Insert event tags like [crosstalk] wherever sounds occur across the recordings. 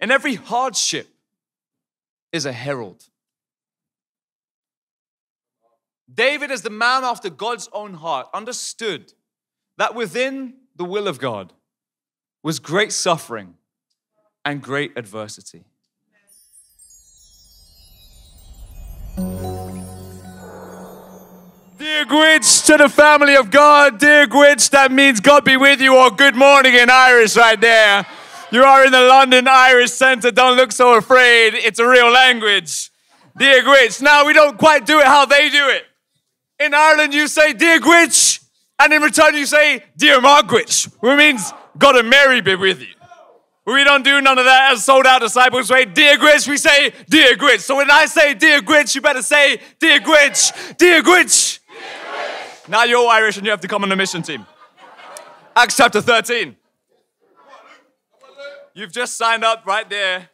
And every hardship is a herald. David, as the man after God's own heart, understood that within the will of God was great suffering and great adversity. Dear Gwitch to the family of God, dear Gwitch, that means God be with you or good morning in Irish right there. You are in the London Irish Centre, don't look so afraid, it's a real language. Dear Gwitch, now we don't quite do it how they do it. In Ireland, you say, Dear Gwitch, and in return, you say, Dear Margaret, which means God and Mary be with you. We don't do none of that as sold out disciples say, Dear Gwitch, we say, Dear Gwitch. So when I say Dear Gwitch, you better say, Dear Gwitch, Dear Gwitch. Now you're Irish and you have to come on the mission team. Acts chapter 13. You've just signed up right there.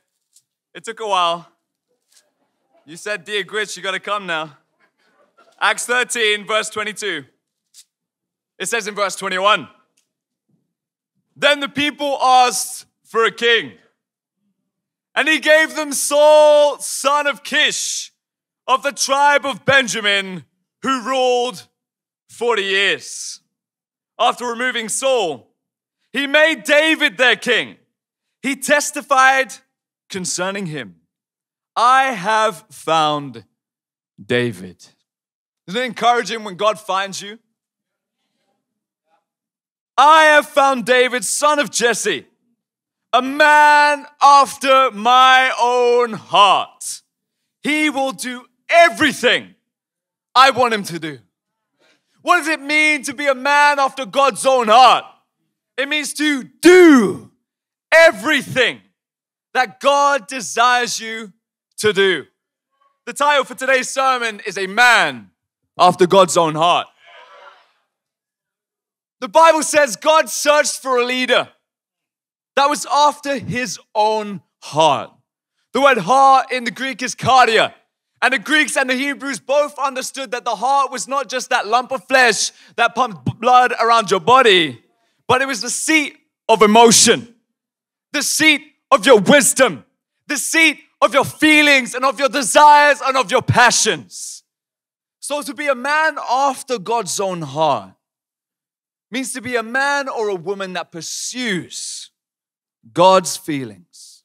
It took a while. You said, Dear Gwitch, you gotta come now. Acts 13, verse 22. It says in verse 21 Then the people asked for a king, and he gave them Saul, son of Kish, of the tribe of Benjamin, who ruled 40 years. After removing Saul, he made David their king. He testified concerning him I have found David. Isn't it encouraging when God finds you? I have found David, son of Jesse, a man after my own heart. He will do everything I want him to do. What does it mean to be a man after God's own heart? It means to do everything that God desires you to do. The title for today's sermon is A Man After God's Own Heart. The Bible says God searched for a leader that was after his own heart. The word heart in the Greek is cardia. And the Greeks and the Hebrews both understood that the heart was not just that lump of flesh that pumped blood around your body, but it was the seat of emotion, the seat of your wisdom, the seat of your feelings and of your desires and of your passions. So to be a man after God's own heart means to be a man or a woman that pursues God's feelings,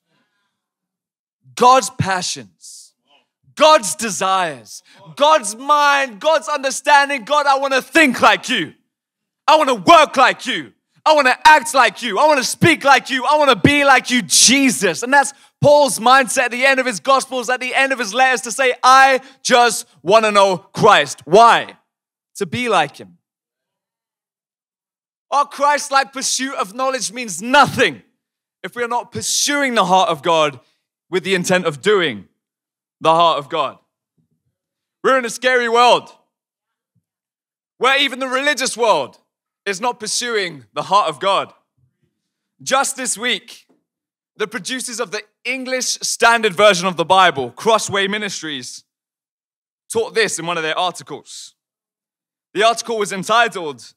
God's passions, God's desires, God's mind, God's understanding. God, I want to think like you. I want to work like you. I want to act like you. I want to speak like you. I want to be like you, Jesus. And that's Paul's mindset at the end of his gospels, at the end of his letters to say, I just want to know Christ. Why? To be like him. Our Christ like pursuit of knowledge means nothing if we are not pursuing the heart of God with the intent of doing the heart of God. We're in a scary world where even the religious world is not pursuing the heart of God. Just this week, the producers of the English Standard Version of the Bible, Crossway Ministries, taught this in one of their articles. The article was entitled,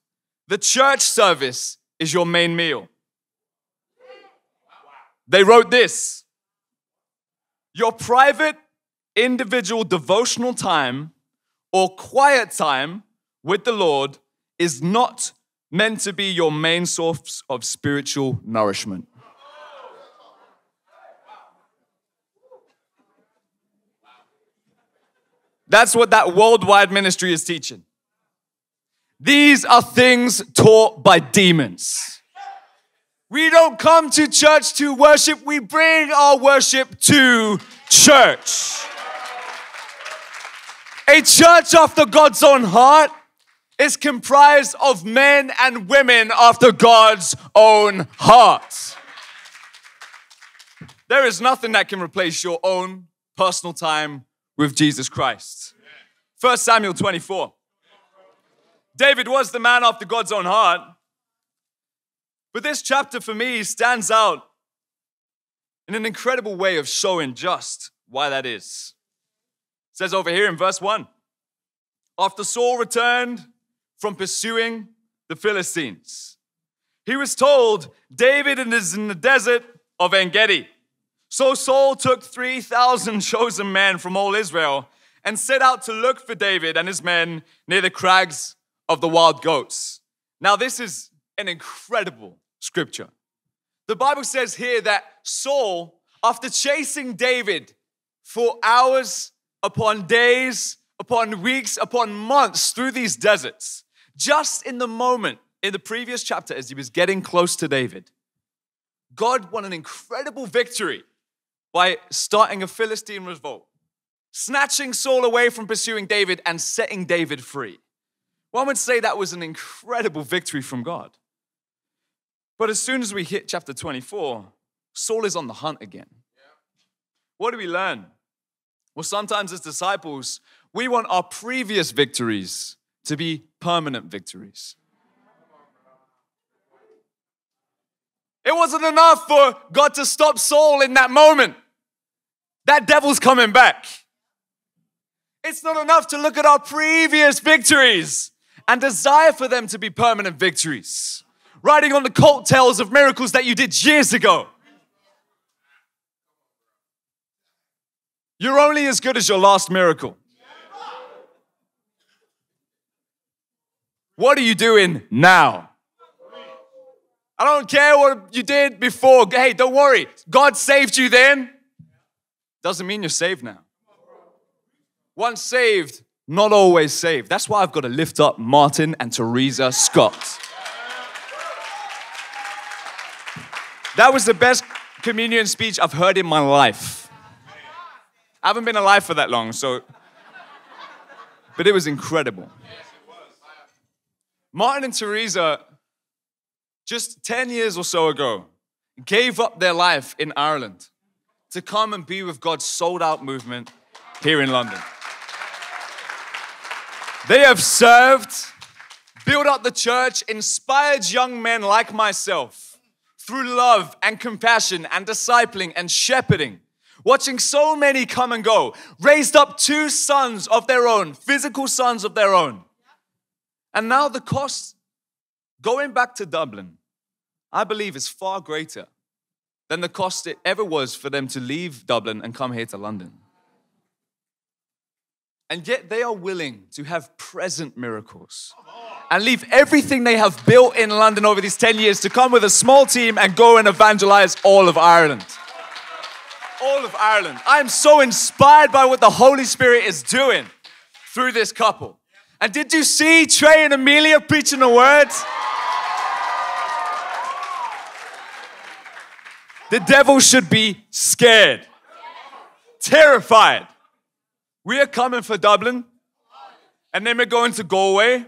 The Church Service is Your Main Meal. They wrote this Your private, individual devotional time or quiet time with the Lord is not meant to be your main source of spiritual nourishment. That's what that worldwide ministry is teaching. These are things taught by demons. We don't come to church to worship, we bring our worship to church. A church after God's own heart is comprised of men and women after God's own heart. There is nothing that can replace your own personal time with Jesus Christ. 1 Samuel 24. David was the man after God's own heart. But this chapter for me stands out in an incredible way of showing just why that is. It says over here in verse 1 After Saul returned from pursuing the Philistines, he was told David is in the desert of En Gedi. So Saul took 3,000 [laughs] chosen men from all Israel and set out to look for David and his men near the crags of the wild goats. Now, this is an incredible scripture. The Bible says here that Saul, after chasing David for hours upon days, upon weeks, upon months through these deserts, just in the moment in the previous chapter as he was getting close to David, God won an incredible victory by starting a Philistine revolt, snatching Saul away from pursuing David and setting David free. One would say that was an incredible victory from God. But as soon as we hit chapter 24, Saul is on the hunt again. What do we learn? Well, sometimes as disciples, we want our previous victories to be permanent victories. It wasn't enough for God to stop Saul in that moment. That devil's coming back. It's not enough to look at our previous victories and desire for them to be permanent victories, riding on the coattails of miracles that you did years ago. You're only as good as your last miracle. What are you doing now? I don't care what you did before. Hey, don't worry. God saved you then. Doesn't mean you're saved now. Once saved, not always saved. That's why I've got to lift up Martin and Teresa Scott. That was the best communion speech I've heard in my life. I haven't been alive for that long, so. But it was incredible. Martin and Teresa, just 10 years or so ago, gave up their life in Ireland to come and be with God's sold out movement here in London. They have served, built up the church, inspired young men like myself through love and compassion and discipling and shepherding, watching so many come and go, raised up two sons of their own, physical sons of their own. And now the cost going back to Dublin, I believe, is far greater than the cost it ever was for them to leave Dublin and come here to London. And yet they are willing to have present miracles and leave everything they have built in London over these 10 years to come with a small team and go and evangelize all of Ireland. All of Ireland. I am so inspired by what the Holy Spirit is doing through this couple. And did you see Trey and Amelia preaching the words? The devil should be scared, terrified. We are coming for Dublin, and then we're going to Galway,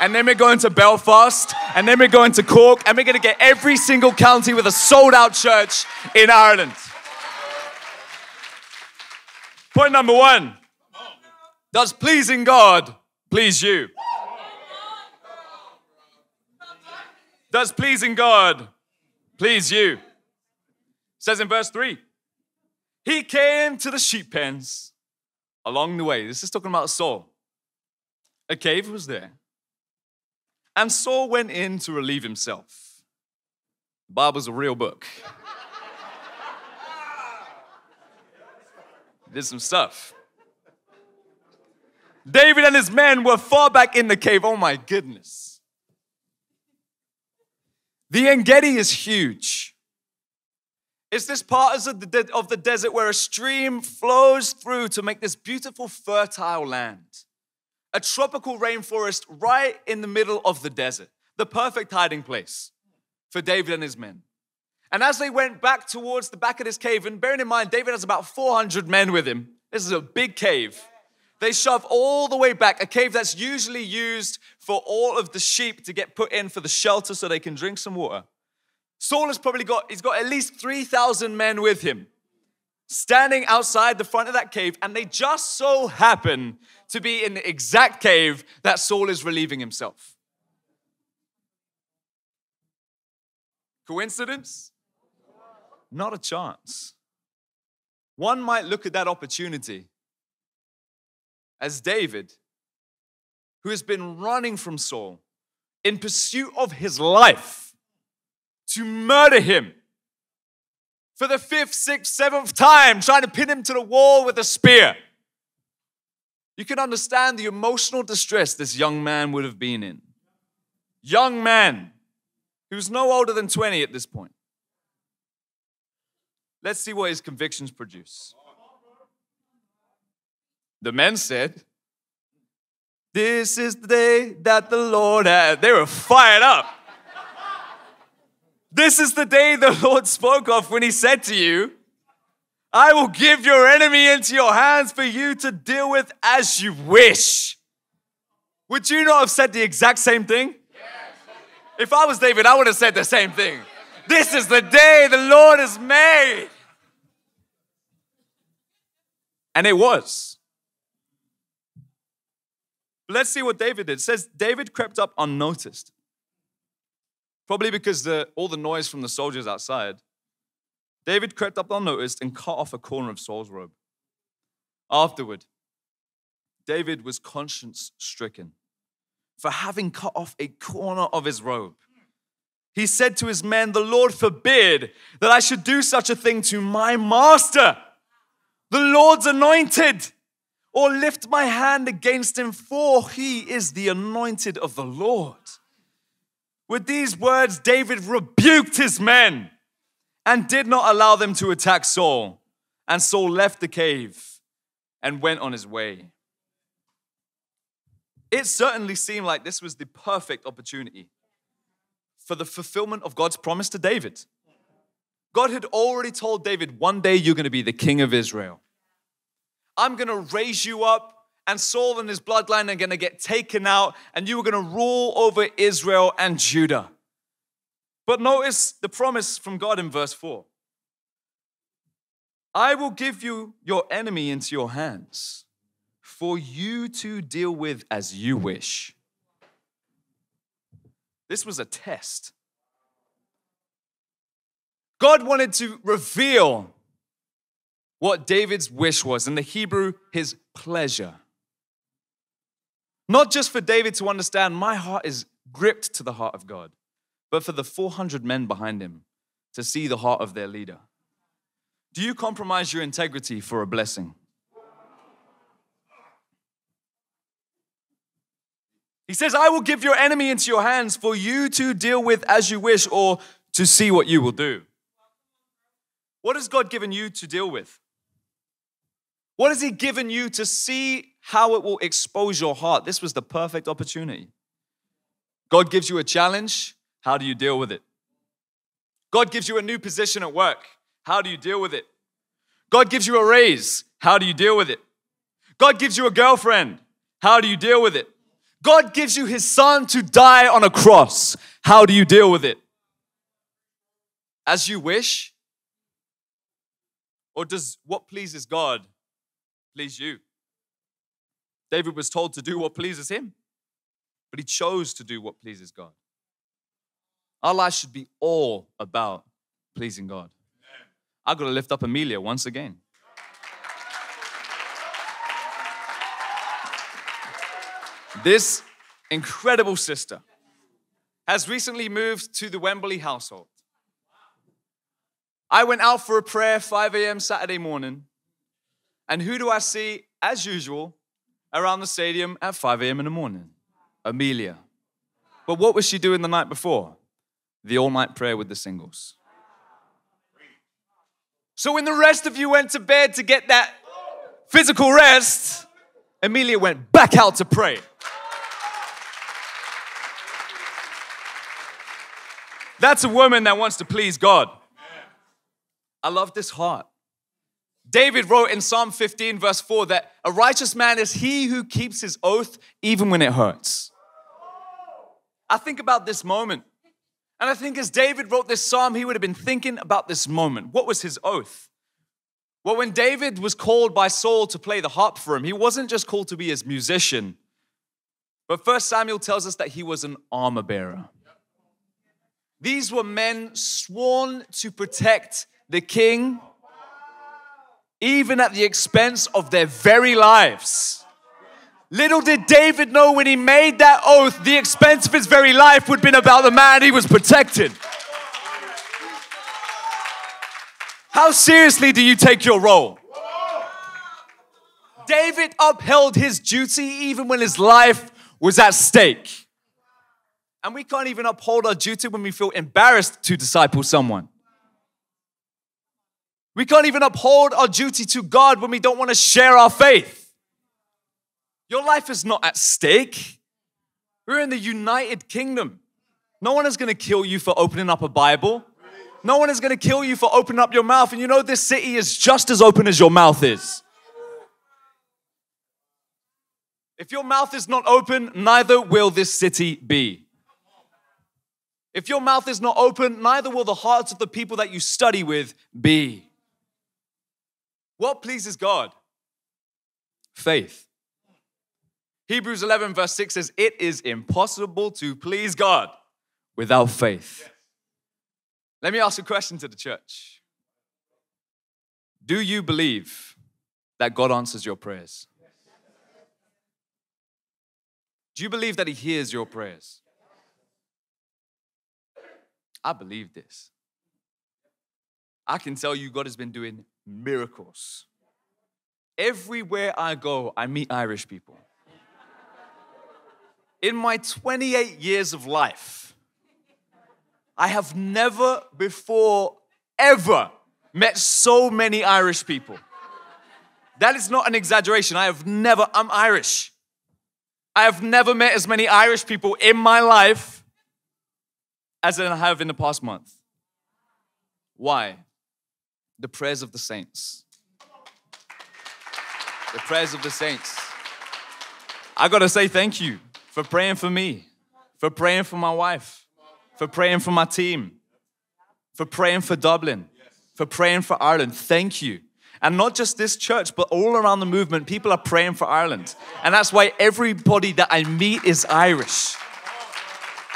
and then we're going to Belfast, and then we're going to Cork, and we're going to get every single county with a sold out church in Ireland. Point number one Does pleasing God please you? Does pleasing God please you? Says in verse 3 He came to the sheep pens along the way. This is talking about Saul. A cave was there. And Saul went in to relieve himself. The Bible's a real book. Did some stuff. David and his men were far back in the cave. Oh my goodness. The Engedi is huge. It's this part of the, de- of the desert where a stream flows through to make this beautiful, fertile land. A tropical rainforest right in the middle of the desert, the perfect hiding place for David and his men. And as they went back towards the back of this cave, and bearing in mind, David has about 400 men with him, this is a big cave. They shove all the way back, a cave that's usually used for all of the sheep to get put in for the shelter so they can drink some water. Saul has probably got, he's got at least 3,000 men with him standing outside the front of that cave, and they just so happen to be in the exact cave that Saul is relieving himself. Coincidence? Not a chance. One might look at that opportunity as David, who has been running from Saul in pursuit of his life to murder him for the fifth, sixth, seventh time, trying to pin him to the wall with a spear. You can understand the emotional distress this young man would have been in. Young man who's no older than 20 at this point. Let's see what his convictions produce. The men said, This is the day that the Lord had. They were fired up. This is the day the Lord spoke of when he said to you, I will give your enemy into your hands for you to deal with as you wish. Would you not have said the exact same thing? If I was David, I would have said the same thing. This is the day the Lord has made. And it was. Let's see what David did. It says David crept up unnoticed. Probably because the, all the noise from the soldiers outside. David crept up unnoticed and cut off a corner of Saul's robe. Afterward, David was conscience stricken for having cut off a corner of his robe. He said to his men, The Lord forbid that I should do such a thing to my master, the Lord's anointed, or lift my hand against him, for he is the anointed of the Lord. With these words, David rebuked his men and did not allow them to attack Saul. And Saul left the cave and went on his way. It certainly seemed like this was the perfect opportunity for the fulfillment of God's promise to David. God had already told David, one day you're going to be the king of Israel. I'm going to raise you up and Saul and his bloodline are going to get taken out, and you are going to rule over Israel and Judah. But notice the promise from God in verse 4 I will give you your enemy into your hands for you to deal with as you wish. This was a test. God wanted to reveal what David's wish was. In the Hebrew, his pleasure. Not just for David to understand, my heart is gripped to the heart of God, but for the 400 men behind him to see the heart of their leader. Do you compromise your integrity for a blessing? He says, I will give your enemy into your hands for you to deal with as you wish or to see what you will do. What has God given you to deal with? What has He given you to see how it will expose your heart. This was the perfect opportunity. God gives you a challenge. How do you deal with it? God gives you a new position at work. How do you deal with it? God gives you a raise. How do you deal with it? God gives you a girlfriend. How do you deal with it? God gives you his son to die on a cross. How do you deal with it? As you wish? Or does what pleases God please you? David was told to do what pleases him, but he chose to do what pleases God. Our life should be all about pleasing God. I've got to lift up Amelia once again. This incredible sister has recently moved to the Wembley household. I went out for a prayer 5 a.m. Saturday morning, and who do I see? As usual, around the stadium at 5 a.m. in the morning. Amelia. But what was she doing the night before? The all night prayer with the singles. So when the rest of you went to bed to get that physical rest, Amelia went back out to pray. That's a woman that wants to please God. I love this heart. David wrote in Psalm 15, verse 4, that a righteous man is he who keeps his oath even when it hurts. I think about this moment. And I think as David wrote this psalm, he would have been thinking about this moment. What was his oath? Well, when David was called by Saul to play the harp for him, he wasn't just called to be his musician, but First Samuel tells us that he was an armor bearer. These were men sworn to protect the king even at the expense of their very lives. Little did David know when he made that oath, the expense of his very life would have been about the man he was protecting. How seriously do you take your role? David upheld his duty even when his life was at stake. And we can't even uphold our duty when we feel embarrassed to disciple someone. We can't even uphold our duty to God when we don't want to share our faith. Your life is not at stake. We're in the United Kingdom. No one is going to kill you for opening up a Bible. No one is going to kill you for opening up your mouth. And you know, this city is just as open as your mouth is. If your mouth is not open, neither will this city be. If your mouth is not open, neither will the hearts of the people that you study with be. What pleases God? Faith. Hebrews 11, verse 6 says, It is impossible to please God without faith. Let me ask a question to the church Do you believe that God answers your prayers? Do you believe that He hears your prayers? I believe this. I can tell you, God has been doing miracles. Everywhere I go, I meet Irish people. In my 28 years of life, I have never before ever met so many Irish people. That is not an exaggeration. I have never, I'm Irish. I have never met as many Irish people in my life as I have in the past month. Why? The prayers of the saints. The prayers of the saints. I gotta say thank you for praying for me, for praying for my wife, for praying for my team, for praying for Dublin, for praying for Ireland. Thank you. And not just this church, but all around the movement, people are praying for Ireland. And that's why everybody that I meet is Irish.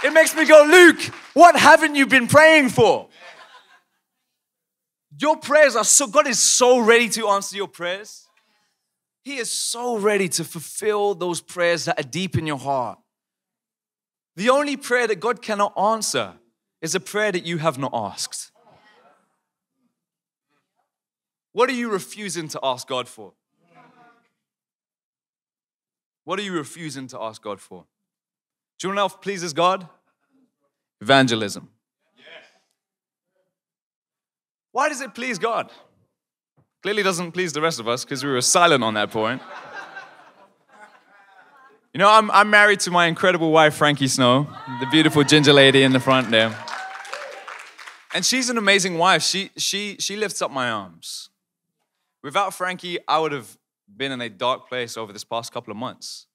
It makes me go, Luke, what haven't you been praying for? Your prayers are so, God is so ready to answer your prayers. He is so ready to fulfill those prayers that are deep in your heart. The only prayer that God cannot answer is a prayer that you have not asked. What are you refusing to ask God for? What are you refusing to ask God for? Do you know what else pleases God? Evangelism. Why does it please God? Clearly doesn't please the rest of us because we were silent on that point. You know, I'm, I'm married to my incredible wife, Frankie Snow, the beautiful ginger lady in the front there. And she's an amazing wife. She, she, she lifts up my arms. Without Frankie, I would have been in a dark place over this past couple of months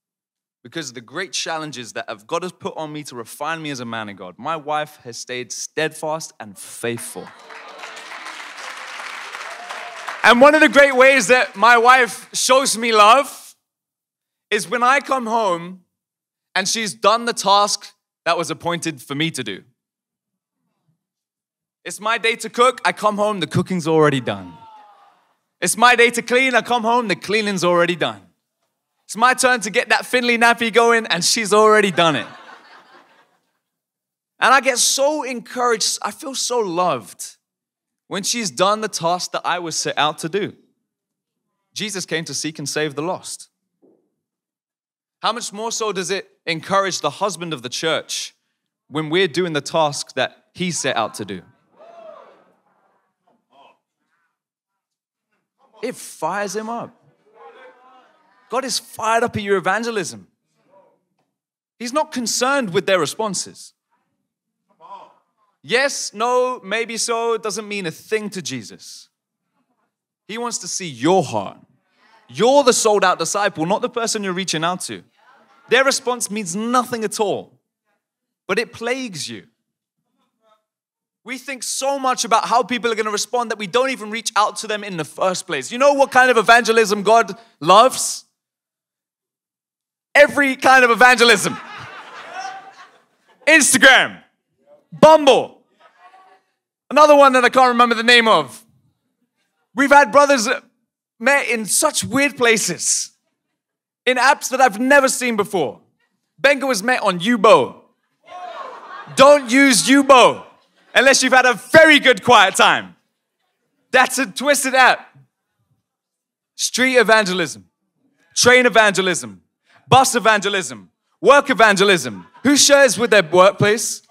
because of the great challenges that have God has put on me to refine me as a man of God. My wife has stayed steadfast and faithful. And one of the great ways that my wife shows me love is when I come home and she's done the task that was appointed for me to do. It's my day to cook, I come home, the cooking's already done. It's my day to clean, I come home, the cleaning's already done. It's my turn to get that Finley nappy going, and she's already done it. And I get so encouraged, I feel so loved when she's done the task that I was set out to do. Jesus came to seek and save the lost. How much more so does it encourage the husband of the church when we're doing the task that he set out to do? It fires him up. God is fired up at your evangelism. He's not concerned with their responses. Yes, no, maybe so doesn't mean a thing to Jesus. He wants to see your heart. You're the sold out disciple, not the person you're reaching out to. Their response means nothing at all, but it plagues you. We think so much about how people are going to respond that we don't even reach out to them in the first place. You know what kind of evangelism God loves? Every kind of evangelism. Instagram. Bumble. Another one that I can't remember the name of. We've had brothers met in such weird places, in apps that I've never seen before. Benga was met on Yubo. Don't use Yubo unless you've had a very good quiet time. That's a twisted app. Street evangelism, train evangelism, bus evangelism, work evangelism. Who shares with their workplace?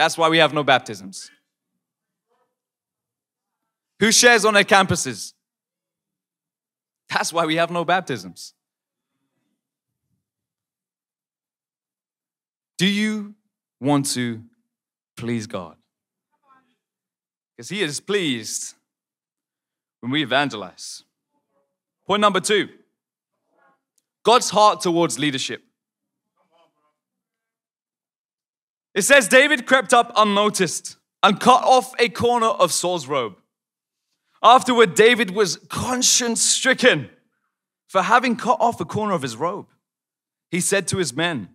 That's why we have no baptisms. Who shares on their campuses? That's why we have no baptisms. Do you want to please God? Because He is pleased when we evangelize. Point number two God's heart towards leadership. It says David crept up unnoticed and cut off a corner of Saul's robe. Afterward, David was conscience stricken for having cut off a corner of his robe. He said to his men,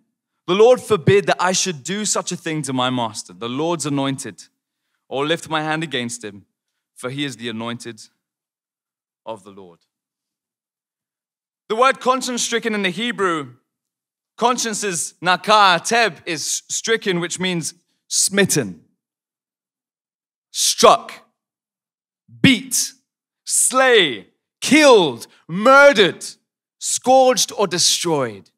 The Lord forbid that I should do such a thing to my master, the Lord's anointed, or lift my hand against him, for he is the anointed of the Lord. The word conscience stricken in the Hebrew, conscience is nakah, teb is stricken, which means smitten, struck beat, slay, killed, murdered, scourged, or destroyed.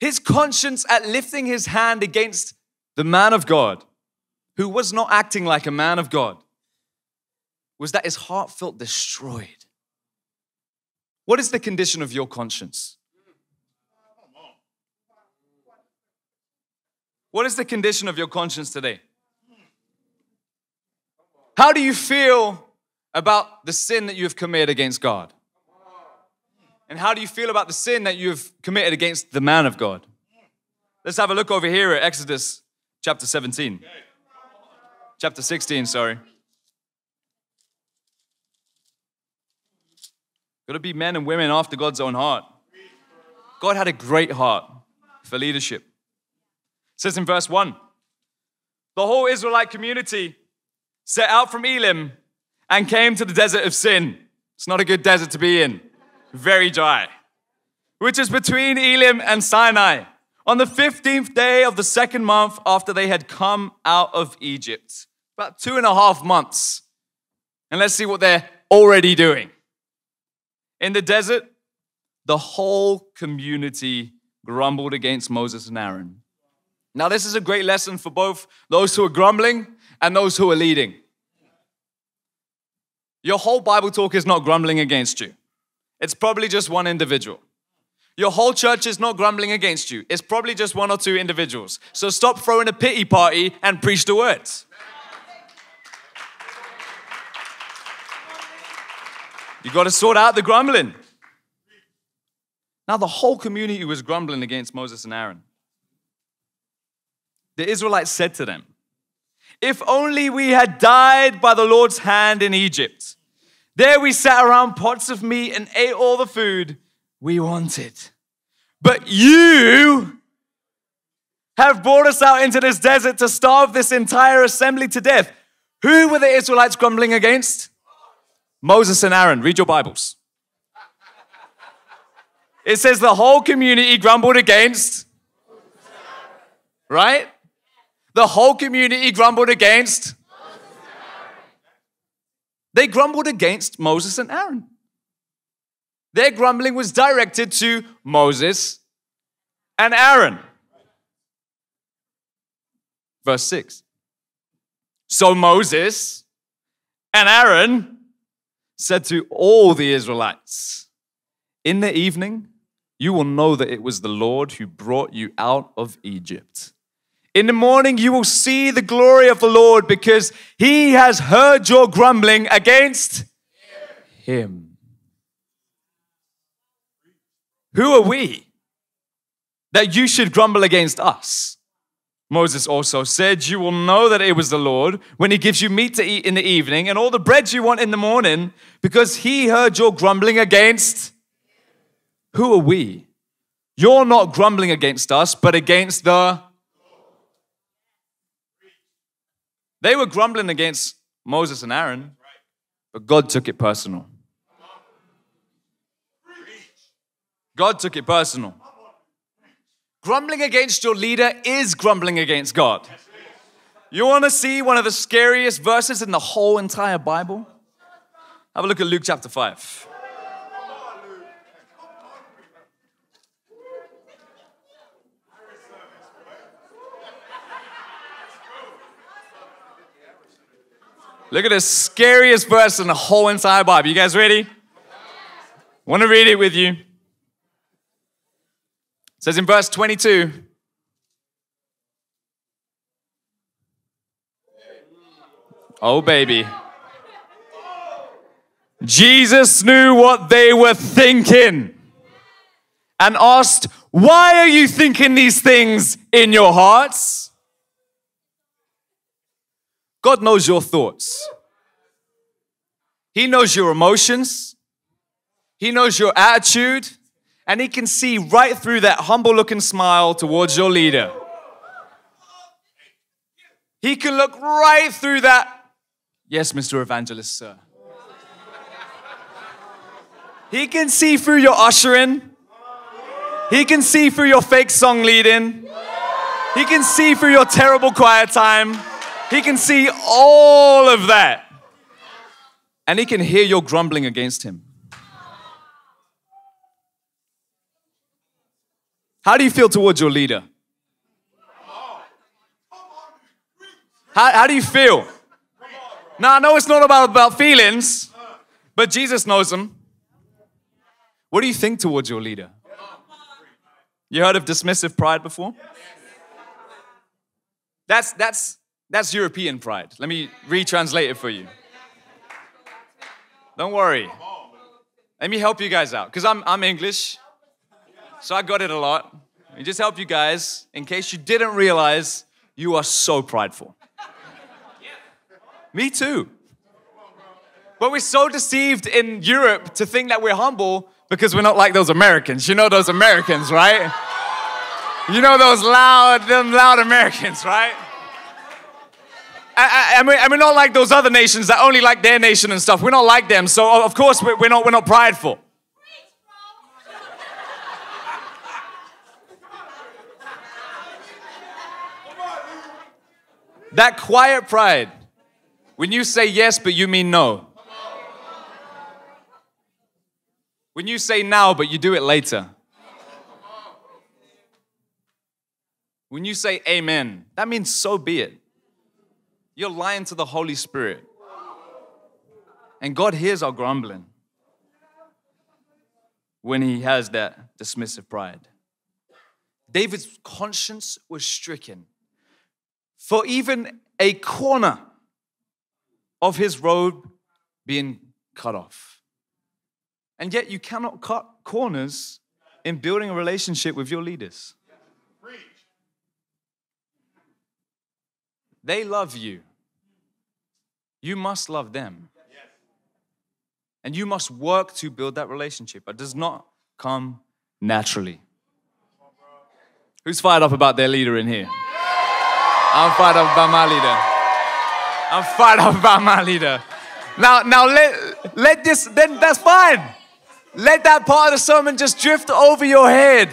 His conscience at lifting his hand against the man of God, who was not acting like a man of God, was that his heart felt destroyed. What is the condition of your conscience? What is the condition of your conscience today? How do you feel about the sin that you have committed against God? And how do you feel about the sin that you have committed against the man of God? Let's have a look over here at Exodus chapter 17. Chapter 16, sorry. Got to be men and women after God's own heart. God had a great heart for leadership. Says in verse 1 the whole Israelite community set out from Elim and came to the desert of Sin. It's not a good desert to be in, very dry, which is between Elim and Sinai. On the 15th day of the second month after they had come out of Egypt, about two and a half months. And let's see what they're already doing. In the desert, the whole community grumbled against Moses and Aaron. Now, this is a great lesson for both those who are grumbling and those who are leading. Your whole Bible talk is not grumbling against you. It's probably just one individual. Your whole church is not grumbling against you. It's probably just one or two individuals. So stop throwing a pity party and preach the words. You got to sort out the grumbling. Now, the whole community was grumbling against Moses and Aaron. The Israelites said to them, if only we had died by the Lord's hand in Egypt. There we sat around pots of meat and ate all the food we wanted. But you have brought us out into this desert to starve this entire assembly to death. Who were the Israelites grumbling against? Moses and Aaron. Read your Bibles. It says the whole community grumbled against, right? The whole community grumbled against. They grumbled against Moses and Aaron. Their grumbling was directed to Moses and Aaron. Verse 6. So Moses and Aaron said to all the Israelites, In the evening, you will know that it was the Lord who brought you out of Egypt. In the morning, you will see the glory of the Lord because he has heard your grumbling against him. Who are we that you should grumble against us? Moses also said, You will know that it was the Lord when he gives you meat to eat in the evening and all the bread you want in the morning because he heard your grumbling against. Who are we? You're not grumbling against us, but against the They were grumbling against Moses and Aaron, but God took it personal. God took it personal. Grumbling against your leader is grumbling against God. You want to see one of the scariest verses in the whole entire Bible? Have a look at Luke chapter 5. Look at the scariest verse in the whole entire Bible. You guys ready? Want to read it with you? It says in verse 22 Oh, baby. Jesus knew what they were thinking and asked, Why are you thinking these things in your hearts? God knows your thoughts. He knows your emotions. He knows your attitude. And He can see right through that humble looking smile towards your leader. He can look right through that. Yes, Mr. Evangelist, sir. He can see through your ushering. He can see through your fake song leading. He can see through your terrible quiet time. He can see all of that. And he can hear your grumbling against him. How do you feel towards your leader? How, how do you feel? Now, I know it's not about, about feelings, but Jesus knows them. What do you think towards your leader? You heard of dismissive pride before? That's, that's, that's European pride. Let me retranslate it for you. Don't worry. Let me help you guys out because I'm, I'm English, so I got it a lot. Let just help you guys in case you didn't realize you are so prideful. Me too. But we're so deceived in Europe to think that we're humble because we're not like those Americans. You know those Americans, right? You know those loud, them loud Americans, right? And we're not like those other nations that only like their nation and stuff. We're not like them. So of course we're not, we're not prideful. That quiet pride, when you say yes but you mean no. When you say now, but you do it later. When you say amen, that means so be it. You're lying to the Holy Spirit. And God hears our grumbling when he has that dismissive pride. David's conscience was stricken. For even a corner of his robe being cut off. And yet, you cannot cut corners in building a relationship with your leaders. They love you. You must love them. And you must work to build that relationship. It does not come naturally. Who's fired up about their leader in here? I'm fired up about my leader. I'm fired up about my leader. Now, now let, let this, then that's fine. Let that part of the sermon just drift over your head.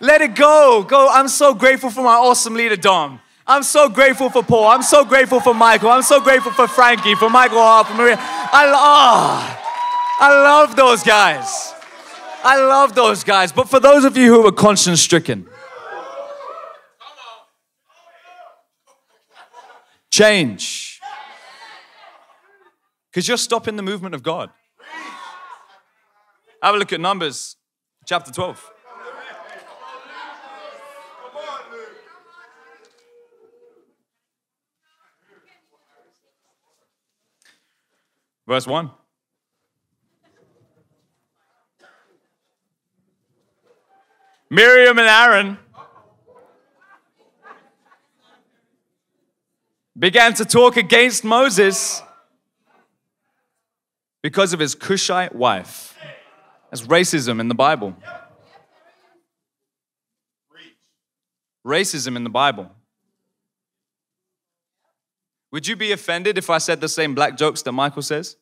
Let it go. Go. I'm so grateful for my awesome leader, Dom. I'm so grateful for Paul. I'm so grateful for Michael. I'm so grateful for Frankie, for Michael Hart, for Maria. I, oh, I love those guys. I love those guys. But for those of you who are conscience stricken, change. Because you're stopping the movement of God. Have a look at Numbers chapter 12. Verse 1. Miriam and Aaron began to talk against Moses because of his Cushite wife. That's racism in the Bible. Racism in the Bible. Would you be offended if I said the same black jokes that Michael says?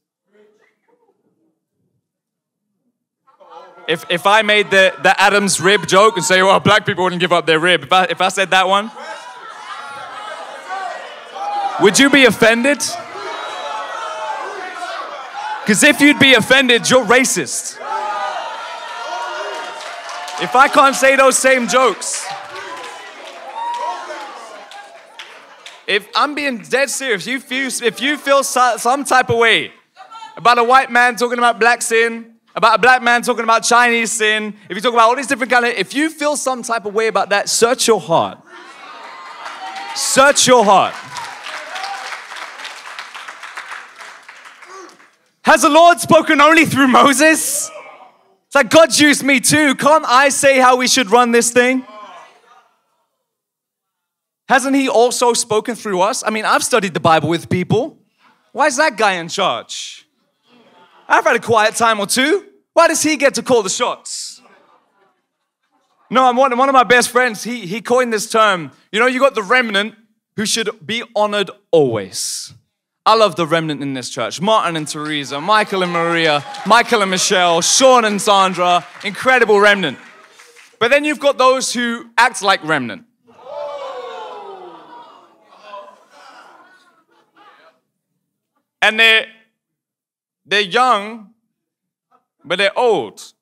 If, if I made the, the Adam's rib joke and say, well, black people wouldn't give up their rib, if I, if I said that one, Would you be offended? Because if you'd be offended, you're racist. If I can't say those same jokes, if I'm being dead serious, you feel, if you feel some type of way about a white man talking about black sin, about a black man talking about Chinese sin, if you talk about all these different kind of, if you feel some type of way about that, search your heart. Search your heart. Has the Lord spoken only through Moses? It's like God used me too. Can't I say how we should run this thing? Hasn't He also spoken through us? I mean, I've studied the Bible with people. Why is that guy in charge? I've had a quiet time or two. Why does he get to call the shots? No, I'm one, one of my best friends. He, he coined this term. You know, you got the remnant who should be honored always. I love the remnant in this church. Martin and Teresa, Michael and Maria, Michael and Michelle, Sean and Sandra, incredible remnant. But then you've got those who act like remnant. And they're, they're young, but they're old.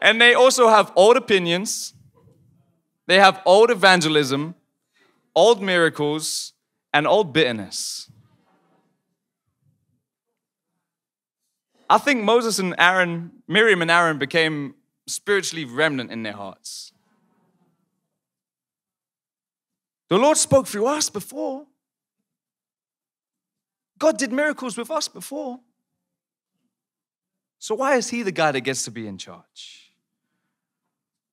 And they also have old opinions, they have old evangelism, old miracles, and old bitterness. I think Moses and Aaron, Miriam and Aaron became spiritually remnant in their hearts. The Lord spoke through us before. God did miracles with us before. So, why is he the guy that gets to be in charge?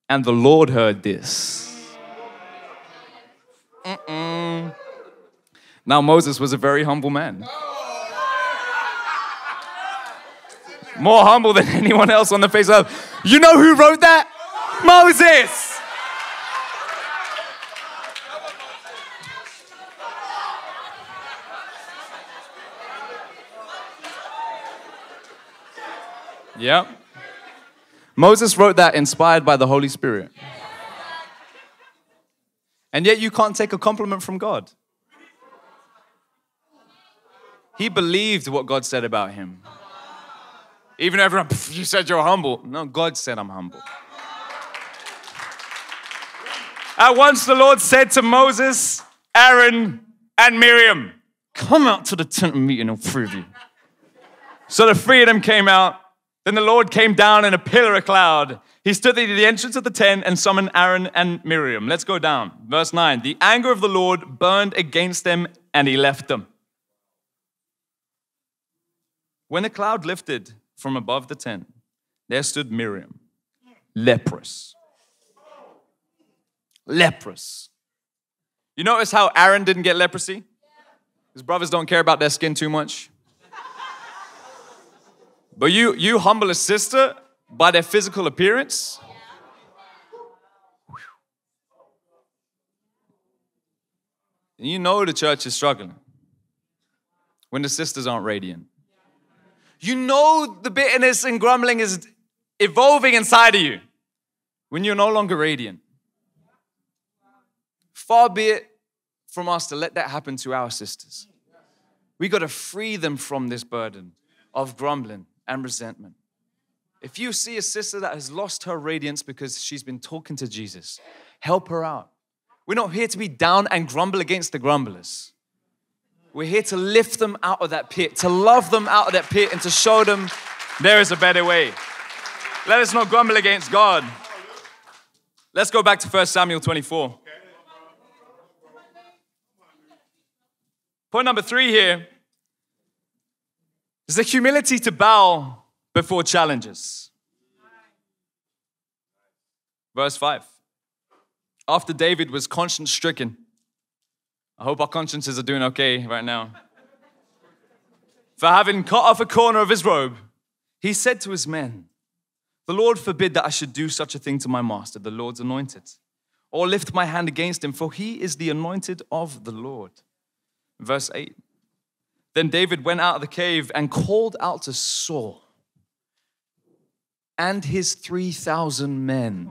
And the Lord heard this. Mm-mm. Now, Moses was a very humble man. More humble than [laughs] anyone else on the face of earth. You know who wrote that? Moses. Yep. Moses wrote that inspired by the Holy Spirit. And yet you can't take a compliment from God. He believed what God said about him. Even everyone, you said you're humble. No, God said I'm humble. At once the Lord said to Moses, Aaron, and Miriam, Come out to the tent meeting and prove you. So the three of them came out then the Lord came down in a pillar of cloud. He stood at the entrance of the tent and summoned Aaron and Miriam. Let's go down. Verse 9 The anger of the Lord burned against them, and he left them. When the cloud lifted from above the tent, there stood Miriam, leprous. Leprous. You notice how Aaron didn't get leprosy? His brothers don't care about their skin too much. But you, you humble a sister by their physical appearance? You know the church is struggling when the sisters aren't radiant. You know the bitterness and grumbling is evolving inside of you when you're no longer radiant. Far be it from us to let that happen to our sisters. We got to free them from this burden of grumbling and resentment. If you see a sister that has lost her radiance because she's been talking to Jesus, help her out. We're not here to be down and grumble against the grumblers. We're here to lift them out of that pit, to love them out of that pit, and to show them there is a better way. Let us not grumble against God. Let's go back to 1 Samuel 24. Point number three here is the humility to bow before challenges. Verse 5. After David was conscience stricken, I hope our consciences are doing okay right now. For having cut off a corner of his robe, he said to his men, The Lord forbid that I should do such a thing to my master, the Lord's anointed, or lift my hand against him, for he is the anointed of the Lord. Verse 8 then David went out of the cave and called out to Saul and his 3,000 men.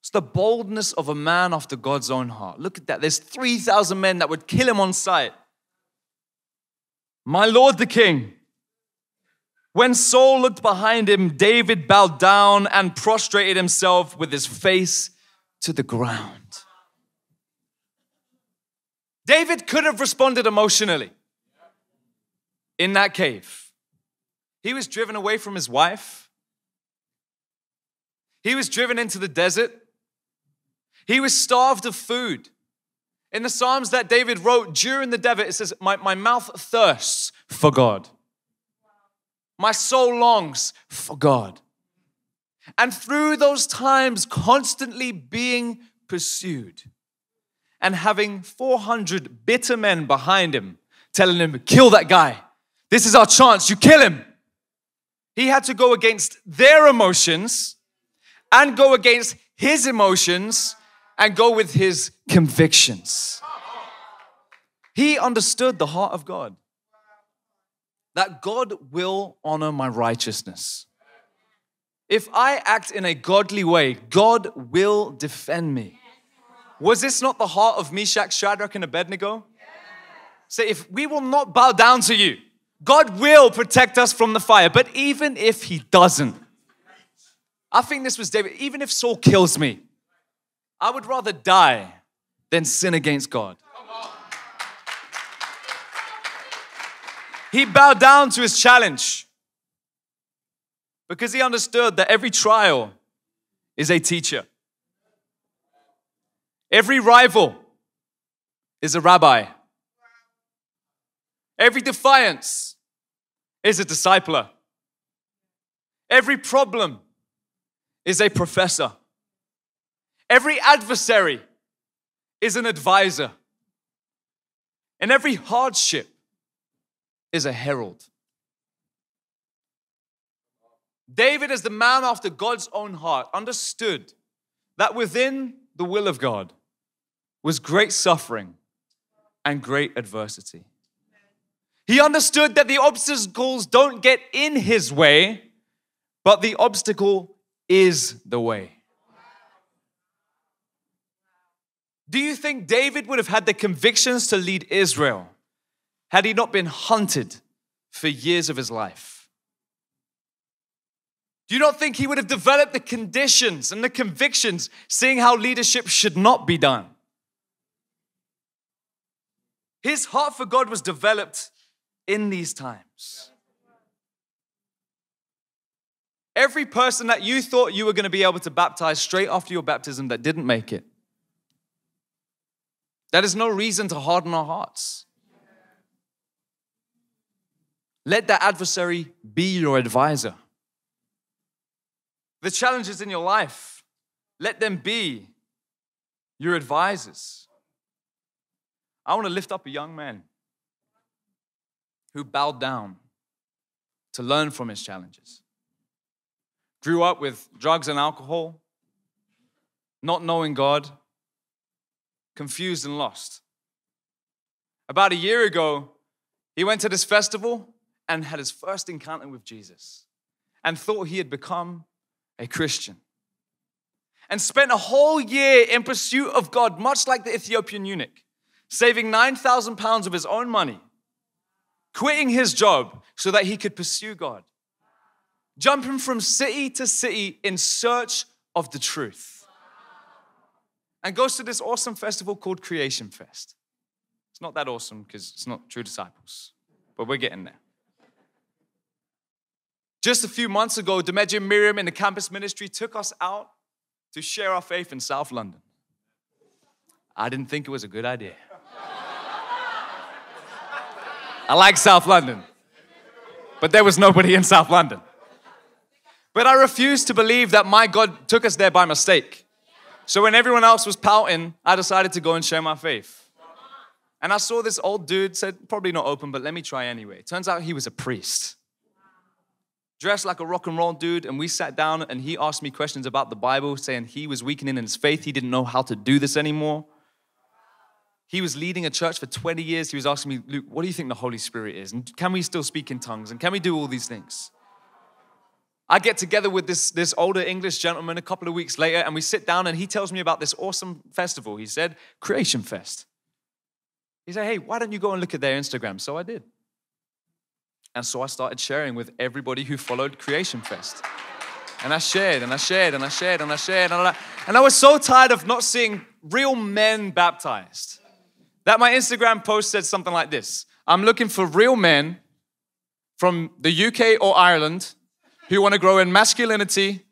It's the boldness of a man after God's own heart. Look at that. There's 3,000 men that would kill him on sight. My Lord the King. When Saul looked behind him, David bowed down and prostrated himself with his face to the ground. David could have responded emotionally in that cave. He was driven away from his wife. He was driven into the desert. He was starved of food. In the Psalms that David wrote during the desert, it says, My, my mouth thirsts for God. My soul longs for God. And through those times, constantly being pursued and having 400 bitter men behind him telling him, Kill that guy. This is our chance. You kill him. He had to go against their emotions and go against his emotions and go with his convictions. He understood the heart of God that God will honor my righteousness. If I act in a godly way, God will defend me. Was this not the heart of Meshach, Shadrach, and Abednego? Say, if we will not bow down to you, God will protect us from the fire. But even if he doesn't, I think this was David, even if Saul kills me, I would rather die than sin against God. He bowed down to his challenge because he understood that every trial is a teacher. Every rival is a rabbi. Every defiance is a discipler. Every problem is a professor. Every adversary is an advisor. And every hardship is a herald. David, as the man after God's own heart, understood that within the will of God was great suffering and great adversity. He understood that the obstacles don't get in his way, but the obstacle is the way. Do you think David would have had the convictions to lead Israel had he not been hunted for years of his life? Do you not think he would have developed the conditions and the convictions seeing how leadership should not be done? His heart for God was developed in these times. Every person that you thought you were going to be able to baptize straight after your baptism that didn't make it, that is no reason to harden our hearts. Let that adversary be your advisor. The challenges in your life, let them be your advisors. I want to lift up a young man who bowed down to learn from his challenges. Grew up with drugs and alcohol, not knowing God, confused and lost. About a year ago, he went to this festival and had his first encounter with Jesus and thought he had become a Christian. And spent a whole year in pursuit of God, much like the Ethiopian eunuch, saving 9,000 pounds of his own money quitting his job so that he could pursue God, jumping from city to city in search of the truth. And goes to this awesome festival called Creation Fest. It's not that awesome because it's not true disciples, but we're getting there. Just a few months ago, Demeji and Miriam in the campus ministry took us out to share our faith in South London. I didn't think it was a good idea. I like South London. But there was nobody in South London. But I refused to believe that my God took us there by mistake. So when everyone else was pouting, I decided to go and share my faith. And I saw this old dude, said, probably not open, but let me try anyway. Turns out he was a priest. Dressed like a rock and roll dude, and we sat down and he asked me questions about the Bible, saying he was weakening in his faith. He didn't know how to do this anymore. He was leading a church for 20 years. He was asking me, Luke, what do you think the Holy Spirit is? And can we still speak in tongues? And can we do all these things? I get together with this, this older English gentleman a couple of weeks later, and we sit down, and he tells me about this awesome festival. He said, Creation Fest. He said, Hey, why don't you go and look at their Instagram? So I did. And so I started sharing with everybody who followed Creation Fest. And I shared, and I shared, and I shared, and I shared. And I, and I was so tired of not seeing real men baptized that my Instagram post said something like this I'm looking for real men from the UK or Ireland who want to grow in masculinity,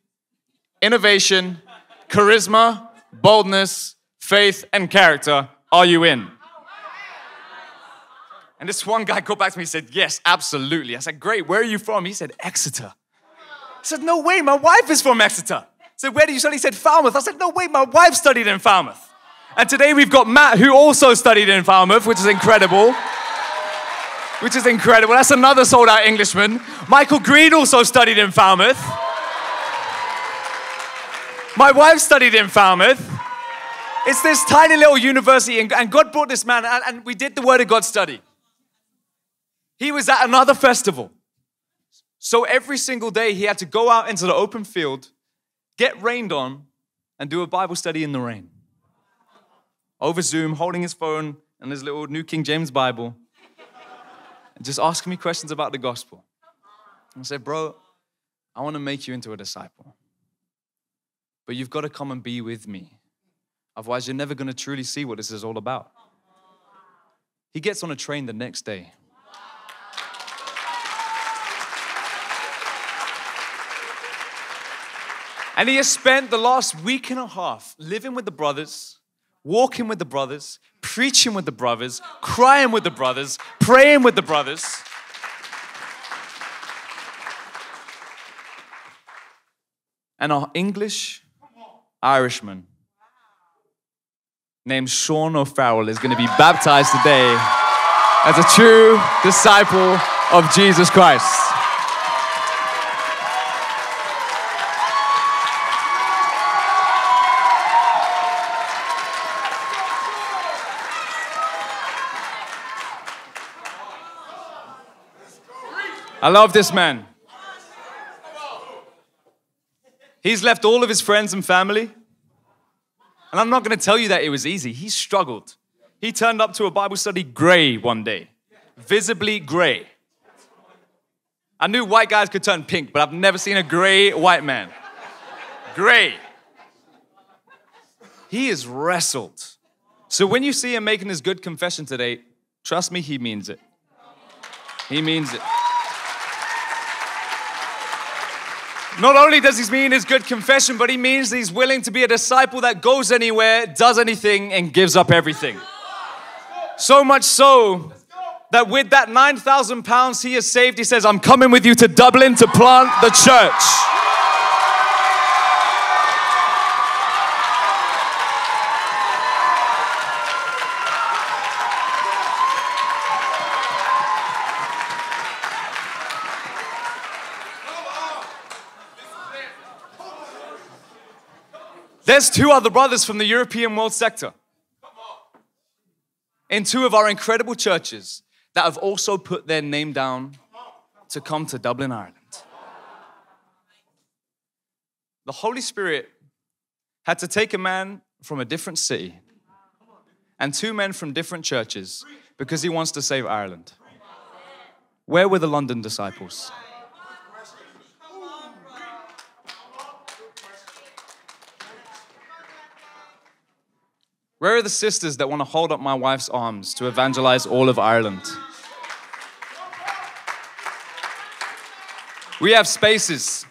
innovation, charisma, boldness, faith, and character. Are you in? And this one guy got back to me and said, Yes, absolutely. I said, Great, where are you from? He said, Exeter. I said, No way, my wife is from Exeter. I said, Where do you study? He said, Falmouth. I said, No way, my wife studied in Falmouth. And today we've got Matt, who also studied in Falmouth, which is incredible which is incredible. That's another sold out Englishman. Michael Green also studied in Falmouth. My wife studied in Falmouth. It's this tiny little university, and God brought this man, and we did the Word of God study. He was at another festival. So every single day, he had to go out into the open field, get rained on, and do a Bible study in the rain. Over Zoom, holding his phone and his little New King James Bible and just asking me questions about the gospel. I said, Bro, I want to make you into a disciple. But you've got to come and be with me. Otherwise, you're never going to truly see what this is all about. He gets on a train the next day. And he has spent the last week and a half living with the brothers, walking with the brothers, preaching with the brothers, crying with the brothers, praying with the brothers. And our English Irishman named Sean O'Farrell is going to be baptized today as a true disciple of Jesus Christ. I love this man. He's left all of his friends and family. And I'm not going to tell you that it was easy. He struggled. He turned up to a Bible study gray one day, visibly gray. I knew white guys could turn pink, but I've never seen a gray white man. Gray. He is wrestled. So when you see him making his good confession today, trust me, he means it. He means it. Not only does he mean his good confession, but he means he's willing to be a disciple that goes anywhere, does anything, and gives up everything. So much so that with that 9,000 pounds he has saved, he says, I'm coming with you to Dublin to plant the church. There's two other brothers from the European world sector in two of our incredible churches that have also put their name down to come to Dublin, Ireland. The Holy Spirit had to take a man from a different city and two men from different churches because he wants to save Ireland. Where were the London disciples? Where are the sisters that want to hold up my wife's arms to evangelize all of Ireland? We have spaces.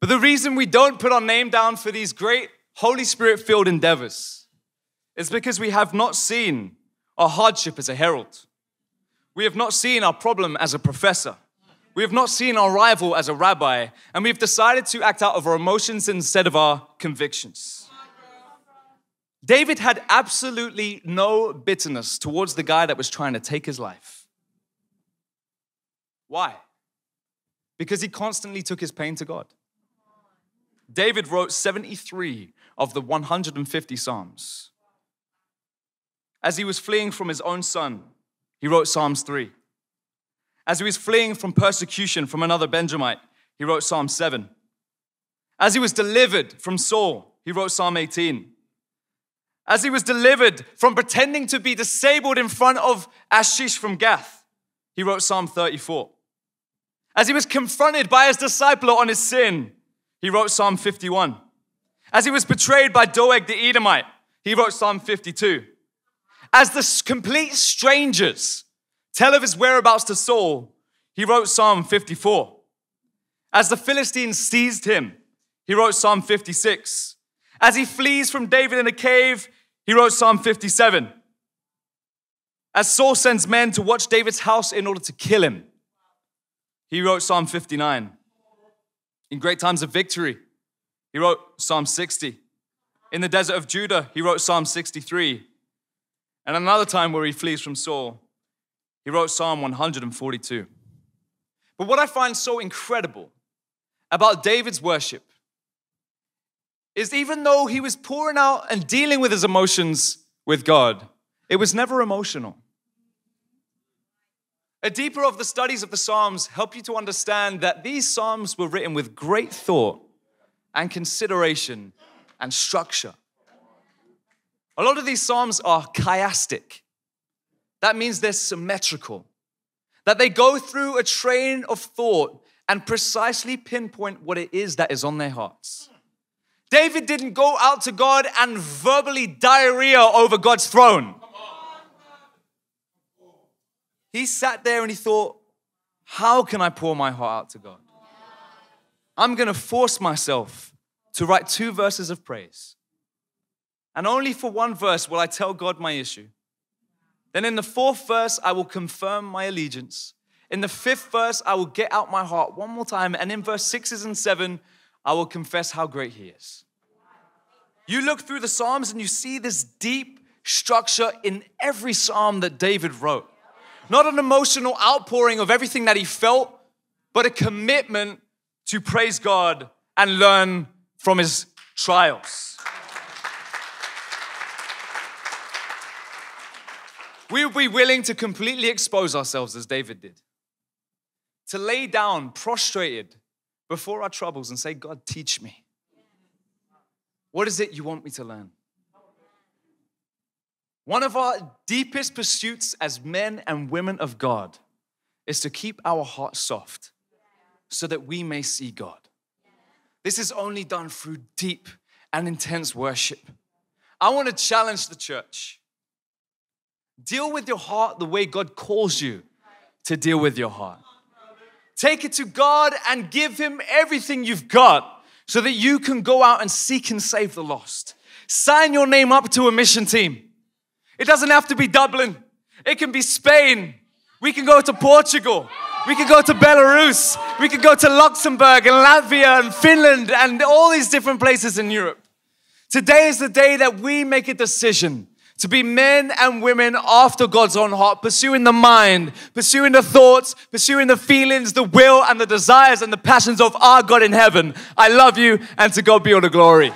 But the reason we don't put our name down for these great Holy Spirit filled endeavors is because we have not seen our hardship as a herald. We have not seen our problem as a professor. We have not seen our rival as a rabbi. And we've decided to act out of our emotions instead of our convictions. David had absolutely no bitterness towards the guy that was trying to take his life. Why? Because he constantly took his pain to God. David wrote 73 of the 150 Psalms. As he was fleeing from his own son, he wrote Psalms 3. As he was fleeing from persecution from another Benjamite, he wrote Psalm 7. As he was delivered from Saul, he wrote Psalm 18. As he was delivered from pretending to be disabled in front of Achish from Gath, he wrote Psalm 34. As he was confronted by his disciple on his sin, he wrote Psalm 51. As he was betrayed by Doeg the Edomite, he wrote Psalm 52. As the complete strangers tell of his whereabouts to Saul, he wrote Psalm 54. As the Philistines seized him, he wrote Psalm 56. As he flees from David in a cave, he wrote Psalm 57. As Saul sends men to watch David's house in order to kill him, he wrote Psalm 59. In great times of victory, he wrote Psalm 60. In the desert of Judah, he wrote Psalm 63. And another time where he flees from Saul, he wrote Psalm 142. But what I find so incredible about David's worship is even though he was pouring out and dealing with his emotions with God, it was never emotional. A deeper of the studies of the Psalms help you to understand that these Psalms were written with great thought and consideration and structure. A lot of these Psalms are chiastic. That means they're symmetrical, that they go through a train of thought and precisely pinpoint what it is that is on their hearts. David didn't go out to God and verbally diarrhea over God's throne. He sat there and he thought, How can I pour my heart out to God? I'm gonna force myself to write two verses of praise. And only for one verse will I tell God my issue. Then in the fourth verse, I will confirm my allegiance. In the fifth verse, I will get out my heart one more time. And in verse sixes and seven, I will confess how great He is. You look through the Psalms and you see this deep structure in every psalm that David wrote. Not an emotional outpouring of everything that he felt, but a commitment to praise God and learn from his trials. We would be willing to completely expose ourselves as David did, to lay down prostrated before our troubles and say, God, teach me. What is it you want me to learn? One of our deepest pursuits as men and women of God is to keep our hearts soft so that we may see God. This is only done through deep and intense worship. I want to challenge the church. Deal with your heart the way God calls you to deal with your heart. Take it to God and give Him everything you've got so that you can go out and seek and save the lost. Sign your name up to a mission team. It doesn't have to be Dublin, it can be Spain. We can go to Portugal. We can go to Belarus. We can go to Luxembourg and Latvia and Finland and all these different places in Europe. Today is the day that we make a decision to be men and women after God's own heart, pursuing the mind, pursuing the thoughts, pursuing the feelings, the will, and the desires and the passions of our God in heaven. I love you, and to God be all the glory.